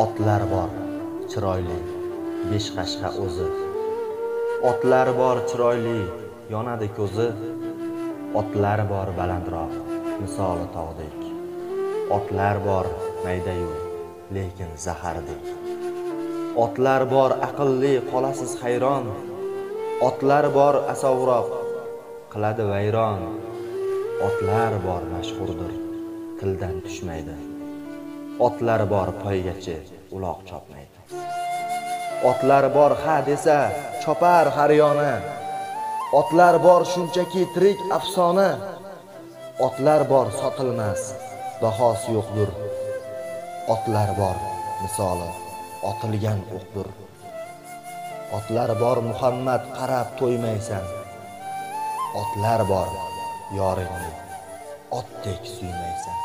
otlar bor chiroyli besh qashqa o'zi. Otlar bor chiroyli yonadi ko'zi. Otlar bor balandroq misoli tog'dek. Otlar bor maydayu lekin zahardek. Otlar bor aqlli qolasiz hayron. Otlar bor asovroq qiladi vayron. Otlar bor mashhurdir tildan tushmaydi. Otlar bor poygachi uloq chopmaydi. Otlar bor ha desa chopar haryona otlar bor shunchaki tirik afsona otlar bor sotilmas bahosi yo'qdir otlar bor misoli otilgan o'qdir. Otlar bor muhammad qarab to'ymaysan. Otlar bor yoringni otdek suymaysan.